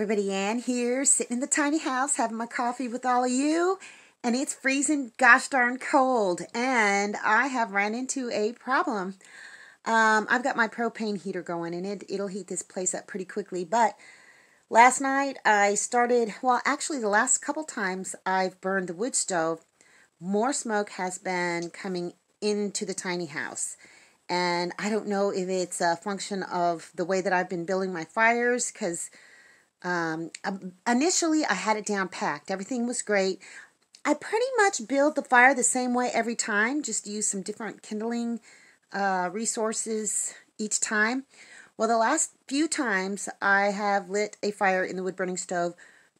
everybody, Ann here, sitting in the tiny house having my coffee with all of you, and it's freezing gosh darn cold, and I have ran into a problem. Um, I've got my propane heater going, and it, it'll heat this place up pretty quickly, but last night I started, well, actually the last couple times I've burned the wood stove, more smoke has been coming into the tiny house. And I don't know if it's a function of the way that I've been building my fires, because um, initially, I had it down packed. Everything was great. I pretty much build the fire the same way every time, just use some different kindling uh, resources each time. Well, the last few times I have lit a fire in the wood burning stove,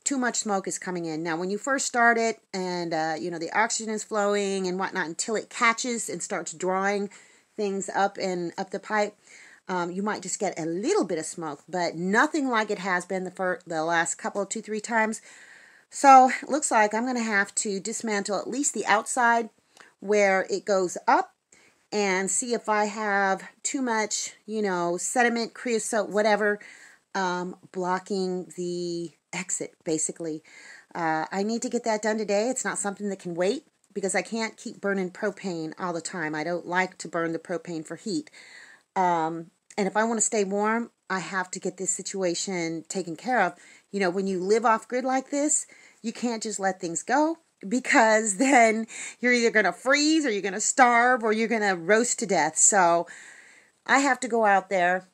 too much smoke is coming in. Now, when you first start it and, uh, you know, the oxygen is flowing and whatnot until it catches and starts drawing things up and up the pipe, um, you might just get a little bit of smoke, but nothing like it has been the, first, the last couple, two, three times. So it looks like I'm going to have to dismantle at least the outside where it goes up and see if I have too much, you know, sediment, creosote, whatever, um, blocking the exit, basically. Uh, I need to get that done today. It's not something that can wait because I can't keep burning propane all the time. I don't like to burn the propane for heat. Um, and if I want to stay warm, I have to get this situation taken care of. You know, when you live off grid like this, you can't just let things go because then you're either going to freeze or you're going to starve or you're going to roast to death. So I have to go out there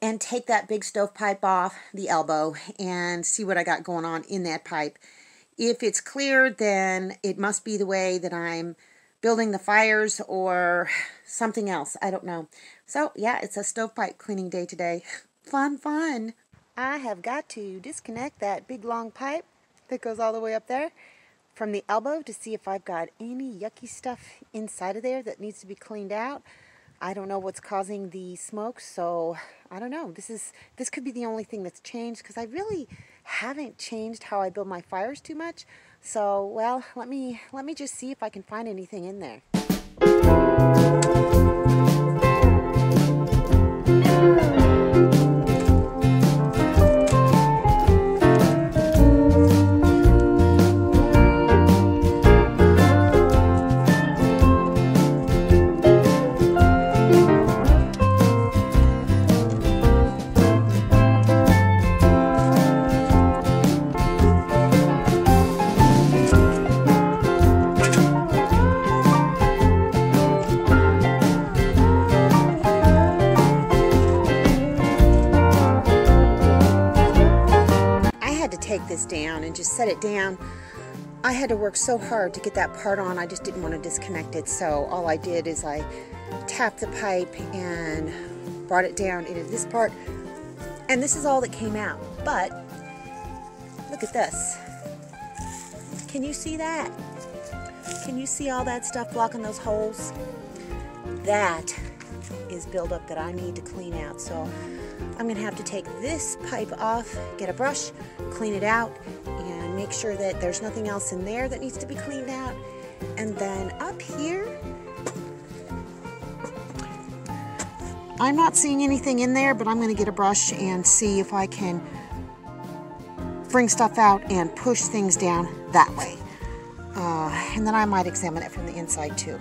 and take that big stovepipe off the elbow and see what I got going on in that pipe. If it's clear, then it must be the way that I'm building the fires or something else. I don't know. So, yeah, it's a stovepipe cleaning day today. fun, fun. I have got to disconnect that big long pipe that goes all the way up there from the elbow to see if I've got any yucky stuff inside of there that needs to be cleaned out. I don't know what's causing the smoke, so I don't know. This is this could be the only thing that's changed because I really haven't changed how I build my fires too much. So, well, let me let me just see if I can find anything in there. Set it down. I had to work so hard to get that part on, I just didn't want to disconnect it. So all I did is I tapped the pipe and brought it down into this part. And this is all that came out. But look at this. Can you see that? Can you see all that stuff blocking those holes? That is buildup that I need to clean out. So I'm going to have to take this pipe off, get a brush, clean it out, make sure that there's nothing else in there that needs to be cleaned out. And then up here, I'm not seeing anything in there, but I'm going to get a brush and see if I can bring stuff out and push things down that way. Uh, and then I might examine it from the inside too.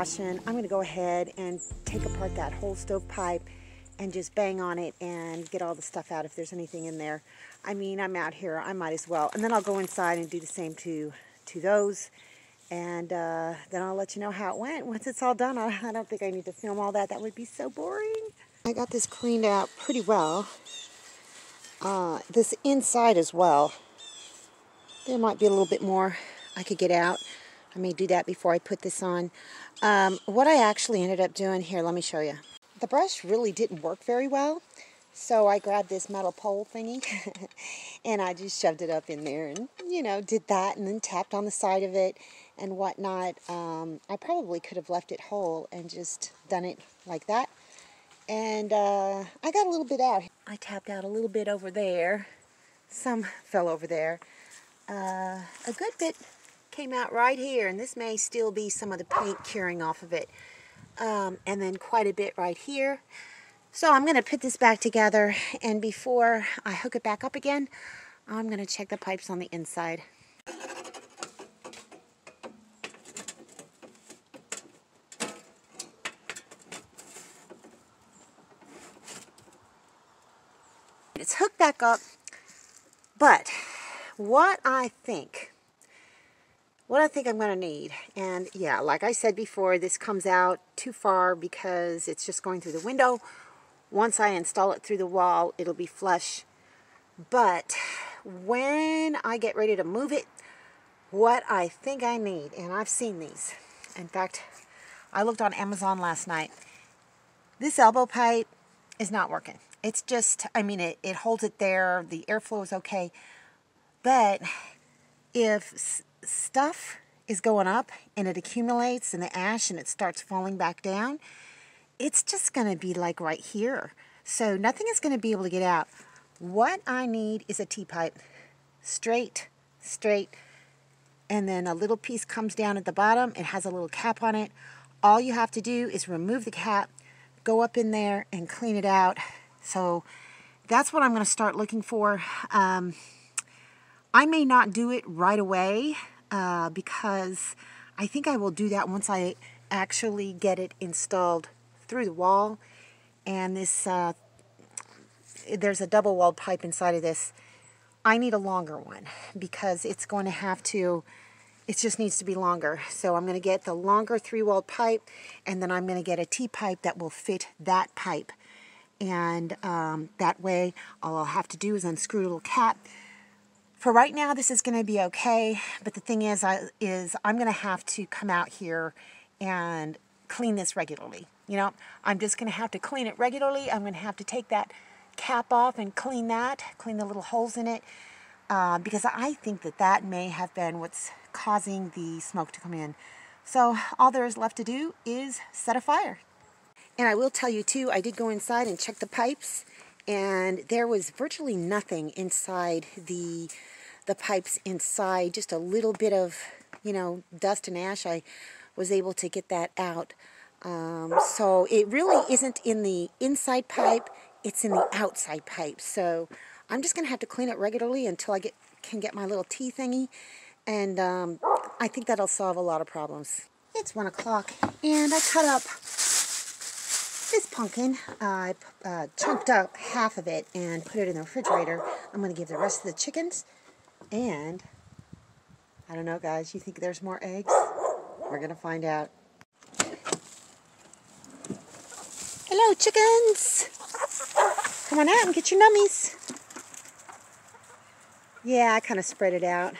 I'm going to go ahead and take apart that whole stovepipe and just bang on it and get all the stuff out if there's anything in there. I mean, I'm out here, I might as well. And then I'll go inside and do the same to, to those. And uh, then I'll let you know how it went. Once it's all done, I, I don't think I need to film all that. That would be so boring. I got this cleaned out pretty well. Uh, this inside as well. There might be a little bit more I could get out. I may do that before I put this on. Um, what I actually ended up doing here, let me show you. The brush really didn't work very well. So I grabbed this metal pole thingy and I just shoved it up in there and, you know, did that and then tapped on the side of it and whatnot. Um, I probably could have left it whole and just done it like that. And uh, I got a little bit out. I tapped out a little bit over there. Some fell over there. Uh, a good bit came out right here, and this may still be some of the paint curing off of it. Um, and then quite a bit right here. So I'm going to put this back together, and before I hook it back up again, I'm going to check the pipes on the inside. It's hooked back up, but what I think what I think I'm going to need. And yeah, like I said before, this comes out too far because it's just going through the window. Once I install it through the wall, it'll be flush. But when I get ready to move it, what I think I need, and I've seen these. In fact, I looked on Amazon last night. This elbow pipe is not working. It's just, I mean, it, it holds it there. The airflow is okay. But if stuff is going up and it accumulates in the ash and it starts falling back down, it's just going to be like right here. So nothing is going to be able to get out. What I need is a T-pipe. Straight, straight, and then a little piece comes down at the bottom. It has a little cap on it. All you have to do is remove the cap, go up in there and clean it out. So that's what I'm going to start looking for. Um, I may not do it right away uh, because I think I will do that once I actually get it installed through the wall. And this, uh, there's a double walled pipe inside of this. I need a longer one because it's going to have to, it just needs to be longer. So I'm going to get the longer three walled pipe and then I'm going to get a T-pipe that will fit that pipe. And um, that way all I'll have to do is unscrew a little cap, for right now, this is going to be okay, but the thing is, I, is I'm going to have to come out here and clean this regularly. You know, I'm just going to have to clean it regularly. I'm going to have to take that cap off and clean that, clean the little holes in it, uh, because I think that that may have been what's causing the smoke to come in. So all there is left to do is set a fire. And I will tell you too, I did go inside and check the pipes and there was virtually nothing inside the the pipes inside just a little bit of you know dust and ash. I was able to get that out. Um, so it really isn't in the inside pipe it's in the outside pipe. So I'm just gonna have to clean it regularly until I get can get my little T thingy and um, I think that'll solve a lot of problems. It's one o'clock and I cut up this pumpkin, I uh, chunked up half of it and put it in the refrigerator. I'm going to give the rest of the chickens. And, I don't know, guys, you think there's more eggs? We're going to find out. Hello, chickens! Come on out and get your nummies. Yeah, I kind of spread it out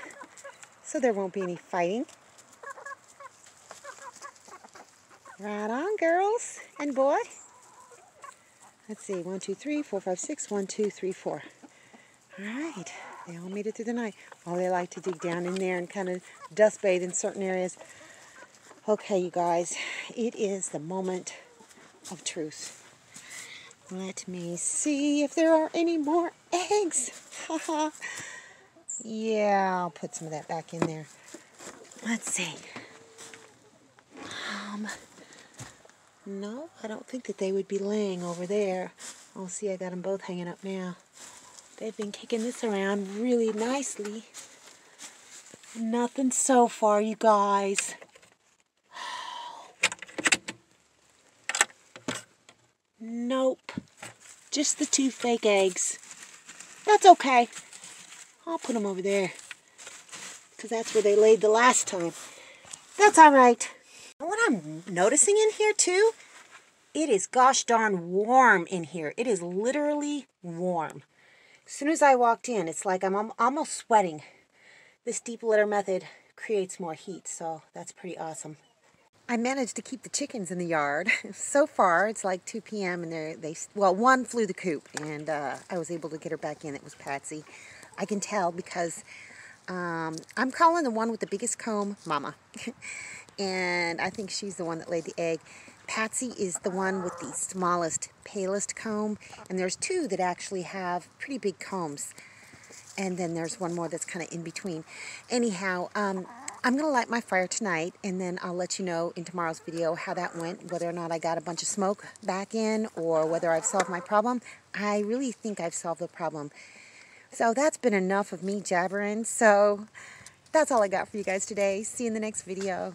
so there won't be any fighting. Right on, girls and boy. Let's see, one, two, three, four, five, six, one, two, three, four. All right, they all made it through the night. Oh, they like to dig down in there and kind of dust bathe in certain areas. Okay, you guys, it is the moment of truth. Let me see if there are any more eggs. yeah, I'll put some of that back in there. Let's see. Um, no, I don't think that they would be laying over there. Oh, see, I got them both hanging up now. They've been kicking this around really nicely. Nothing so far, you guys. Nope. Just the two fake eggs. That's okay. I'll put them over there. Because that's where they laid the last time. That's all right. Noticing in here too, it is gosh darn warm in here. It is literally warm. As soon as I walked in, it's like I'm almost sweating. This deep litter method creates more heat, so that's pretty awesome. I managed to keep the chickens in the yard. So far, it's like 2 p.m. and they they well, one flew the coop, and uh, I was able to get her back in. It was Patsy. I can tell because um, I'm calling the one with the biggest comb Mama, and I think she's the one that laid the egg. Patsy is the one with the smallest, palest comb, and there's two that actually have pretty big combs. And then there's one more that's kind of in between. Anyhow, um, I'm going to light my fire tonight, and then I'll let you know in tomorrow's video how that went, whether or not I got a bunch of smoke back in, or whether I've solved my problem. I really think I've solved the problem. So that's been enough of me jabbering, so that's all I got for you guys today. See you in the next video.